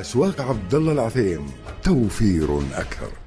أسواق عبد الله العثيم توفير أكثر.